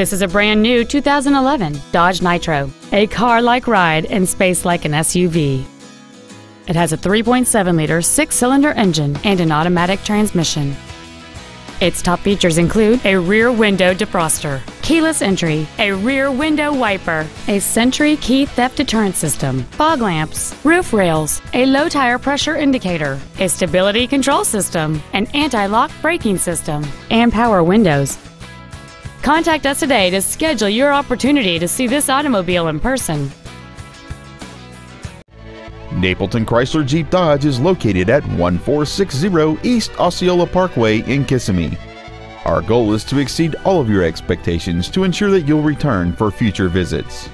This is a brand new 2011 Dodge Nitro, a car-like ride and space like an SUV. It has a 3.7-liter six-cylinder engine and an automatic transmission. Its top features include a rear window defroster, keyless entry, a rear window wiper, a Sentry key theft deterrent system, fog lamps, roof rails, a low tire pressure indicator, a stability control system, an anti-lock braking system, and power windows. Contact us today to schedule your opportunity to see this automobile in person. Napleton Chrysler Jeep Dodge is located at 1460 East Osceola Parkway in Kissimmee. Our goal is to exceed all of your expectations to ensure that you'll return for future visits.